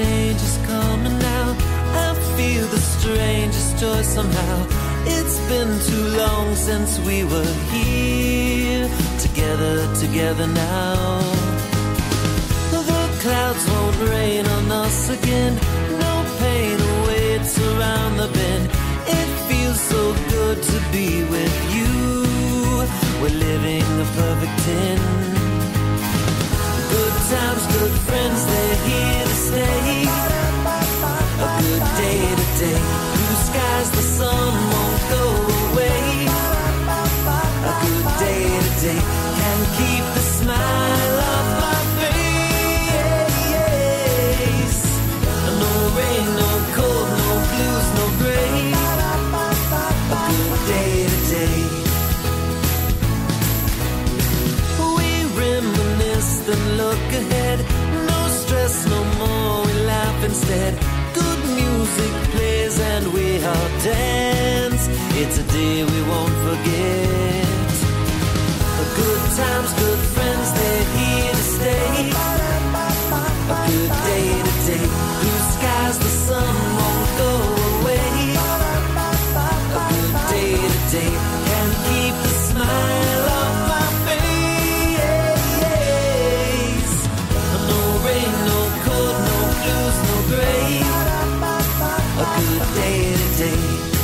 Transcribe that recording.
change is coming now. I feel the strangest joy somehow. It's been too long since we were here together, together now. The clouds won't rain on us again. No pain awaits around the bend. It feels so good to be with you. We're living the perfect 10. look ahead. No stress, no more, we laugh instead. Good music plays and we all dance. It's a day we won't forget. A good times, good friends, they're here to stay. A good a good day today.